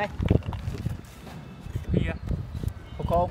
đây. Kia một côn